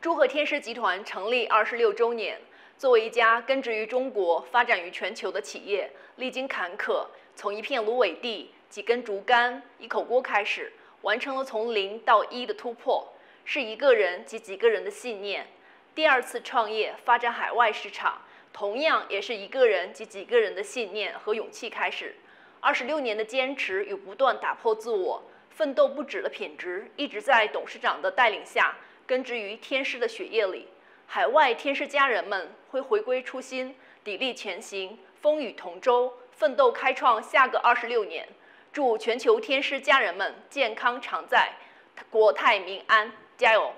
祝贺天狮集团成立二十六周年。作为一家根植于中国、发展于全球的企业，历经坎坷，从一片芦苇地、几根竹竿、一口锅开始，完成了从零到一的突破，是一个人及几个人的信念。第二次创业发展海外市场，同样也是一个人及几个人的信念和勇气开始。二十六年的坚持与不断打破自我、奋斗不止的品质，一直在董事长的带领下根植于天师的血液里。海外天师家人们会回归初心，砥砺前行，风雨同舟，奋斗开创下个二十六年。祝全球天师家人们健康常在，国泰民安，加油！